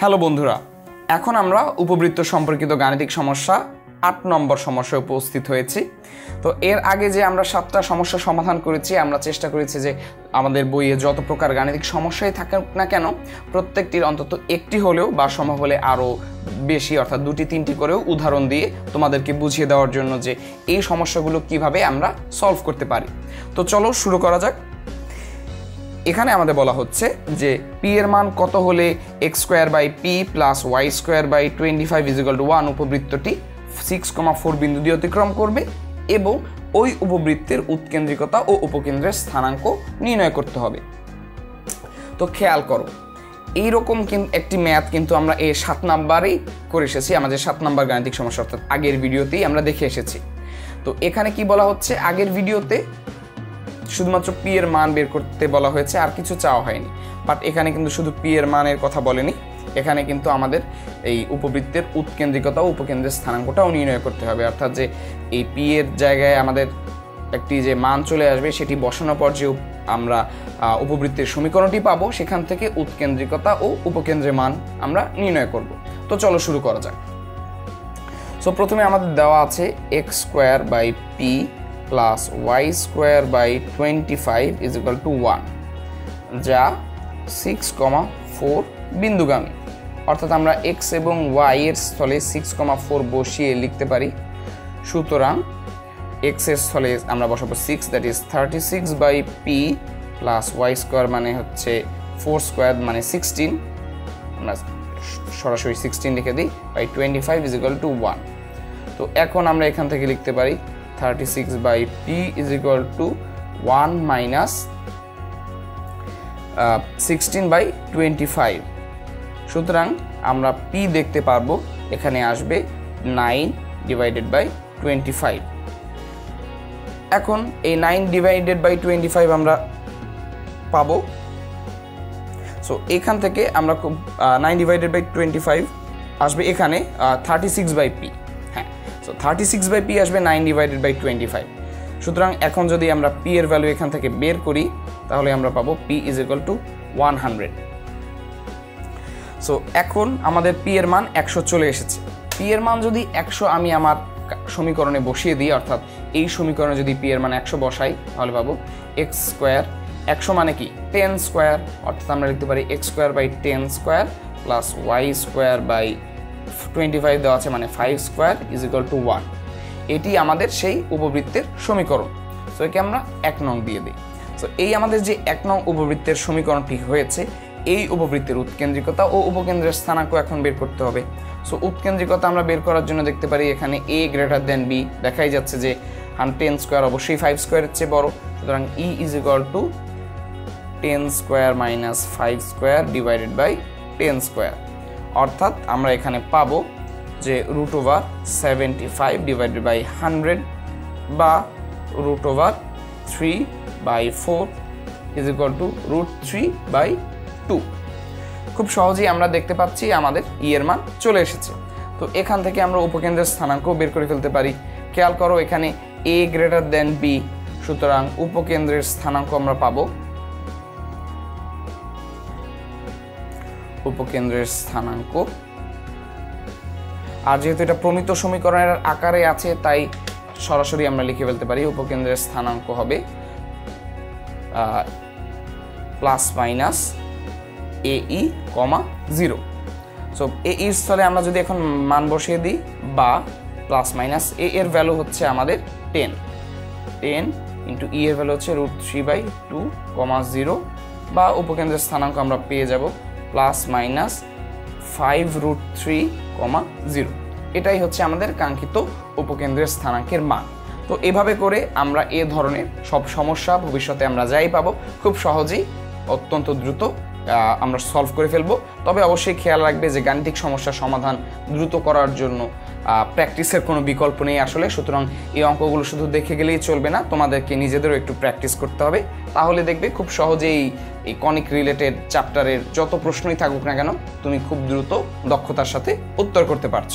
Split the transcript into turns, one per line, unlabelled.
Hello বন্ধুরা, এখন আমরা উপবৃত্ত সম্পর্কিত গাণিতিক সমস্যা আট নম্বর সমস্যায় উপস্থিত হয়েছি। তো এর আগে যে আমরা সাতটা সমস্যা সমাধান করেছি, আমরা চেষ্টা করেছি যে আমাদের বইয়ে যত প্রকার গাণিতিক সমস্যাই থাকুক না কেন, প্রত্যেকটির অন্তত একটি হলেও বা সম্ভব হলে আরও বেশি অর্থাৎ দুটি, তিনটি করেও উদাহরণ দিয়ে তোমাদেরকে বুঝিয়ে দেওয়ার জন্য যে এই সমস্যাগুলো কীভাবে আমরা সলভ করতে পারি। তো চলো শুরু করা যাক। এখানে আমাদের বলা হচ্ছে যে পি এর মান কত হলে X square by P plus Y square by twenty five equal to one উপবৃত্তটি six comma four বিন্দু দিয়ে অতিক্রম করবে এবং ওই উপবৃত্তের উৎকেন্দ্রিকতা ও উপকেন্দ্রের স্থানাঙ্ক নির্ণয় করতে হবে। তো খেয়াল করো, এইরকম একটি ম্যাথ কিন্তু আমরা এই সাত নাম্বারেই করে এসেছি, আমাদের সাত নাম্বার গাণিতিক সমস্যা, অর্থাৎ আগের ভিডিওতেই আমরা দেখে এসেছি। তো এখানে কি বলা হচ্ছে? আগের ভিডিওতে শুধুমাত্র পি এর মান বের করতে বলা হয়েছে, আর কিছু চাওয়া হয়নি। বাট এখানে কিন্তু শুধু পি এর মানের কথা বলেনি। এখানে কিন্তু আমাদের এই উপবৃত্তের উৎকেন্দ্রিকতা ও উপকেন্দ্রের স্থানাঙ্কটাও নির্ণয় করতে হবে। অর্থাৎ যে এই পি এর জায়গায় আমাদের একটি যে মান চলে আসবে, সেটি বসানোর পর যে আমরা উপবৃত্তের সমীকরণটি পাবো। সেখান থেকে উৎকেন্দ্রিকতা ও উপকেন্দ্রের মান আমরা নির্ণয় করব। তো চলো শুরু করা যাক। সো প্রথমে আমাদের দেওয়া আছে X square by P plus Y square by twenty five is equal to one যা সিক্স কমা ফোর বিন্দুগামী। অর্থাৎ আমরা এক্স এবং ওয়াই এর স্থলে সিক্স কমা ফোর বসিয়ে লিখতে পারি। সুতরাং এক্সের স্থলে আমরা বসাবো six that is thirty six by P plus Y square মানে হচ্ছে ফোর স্কোয়ার মানে সিক্সটিন আমরা সরাসরি সিক্সটিন লিখে দিই by twenty five is equal to one তো এখন আমরা এখান থেকে লিখতে পারি thirty six by P is equal to one minus sixteen by twenty five সুতরাং আমরা পি দেখতে পারব, এখানে আসবে nine divided by twenty five এখন এই nine divided by twenty five আমরা পাবো। সো এখান থেকে আমরা nine divided by twenty five আসবে এখানে thirty six by P so thirty six by P আসবে nine divided by twenty five সুতরাং এখন যদি আমরা পি এর ভ্যালু এখান থেকে বের করি, তাহলে আমরা পাবো P is equal to one hundred so এখন আমাদের পি এর মান একশো চলে এসেছে। পি এর মান যদি একশো আমি আমার সমীকরণে বসিয়ে দিই, অর্থাৎ এই সমীকরণে যদি পি এর মান একশো বসাই, তাহলে পাবো এক্স স্কোয়ার একশো মানে কি? টেন স্কোয়ার অর্থাৎ আমরা লিখতে পারি X square by ten square plus Y square by twenty five দেওয়া আছে মানে five square is equal to one এটি আমাদের সেই উপবৃত্তের সমীকরণ। সো একে আমরা এক নং দিয়ে দিই। সো এই আমাদের যে এক নং উপবৃত্তের সমীকরণটি হয়েছে, এই উপবৃত্তের উৎকেন্দ্রিকতা ও উপকেন্দ্রের স্থানাঙ্ক এখন বের করতে হবে। সো উৎকেন্দ্রিকতা আমরা বের করার জন্য দেখতে পারি এখানে এ গ্রেটার দেন বি দেখাই যাচ্ছে যে টেন স্কোয়ার অবশ্যই ফাইভ স্কোয়ারের চেয়ে বড়। সুতরাং e is equal to ten square minus five square divided by ten square অর্থাৎ আমরা এখানে পাবো যে root over seventy five divided by hundred বা root over three by four is equal to root three by two খুব সহজেই আমরা দেখতে পাচ্ছি আমাদের ই এর মান চলে এসেছে। তো এখান থেকে আমরা উপকেন্দ্রের স্থানাঙ্ক বের করে ফেলতে পারি। খেয়াল করো এখানে এ গ্রেটার দেন বি সুতরাং উপকেন্দ্রের স্থানাঙ্ক আমরা পাবো উপকেন্দ্রের স্থানাঙ্ক। আর যেহেতু এটা প্রমিত সমীকরণের আকারে আছে, তাই সরাসরি আমরা লিখে ফেলতে পারি উপকেন্দ্রের স্থানাঙ্ক হবে plus minus a e comma zero. So a ইর স্থলে আমরা যদি এখন মান বসিয়ে দিই, বা প্লাস মাইনাস এ এর ভ্যালু হচ্ছে আমাদের টেন। টেন ইন্টু ই এর ভ্যালু হচ্ছে root three by two comma zero, বা উপকেন্দ্রের স্থানাঙ্ক আমরা পেয়ে যাব plus minus five root three comma zero এটাই হচ্ছে আমাদের কাঙ্ক্ষিত উপকেন্দ্রের স্থানাঙ্কের মান। তো এভাবে করে আমরা এ ধরনের সব সমস্যা ভবিষ্যতে আমরা যাই পাবো। খুব সহজেই অত্যন্ত দ্রুত আমরা সলভ করে ফেলব। তবে অবশ্যই খেয়াল রাখবে যে গাণিতিক সমস্যার সমাধান দ্রুত করার জন্য প্র্যাকটিসের কোনো বিকল্প নেই আসলে। সুতরাং এই অঙ্কগুলো শুধু দেখে গেলেই চলবে না, তোমাদেরকে নিজেদেরও একটু প্র্যাকটিস করতে হবে। তাহলে দেখবে খুব সহজেই এই কনিক রিলেটেড চ্যাপ্টারের যত প্রশ্নই থাকুক না কেন, তুমি খুব দ্রুত দক্ষতার সাথে উত্তর করতে পারছ।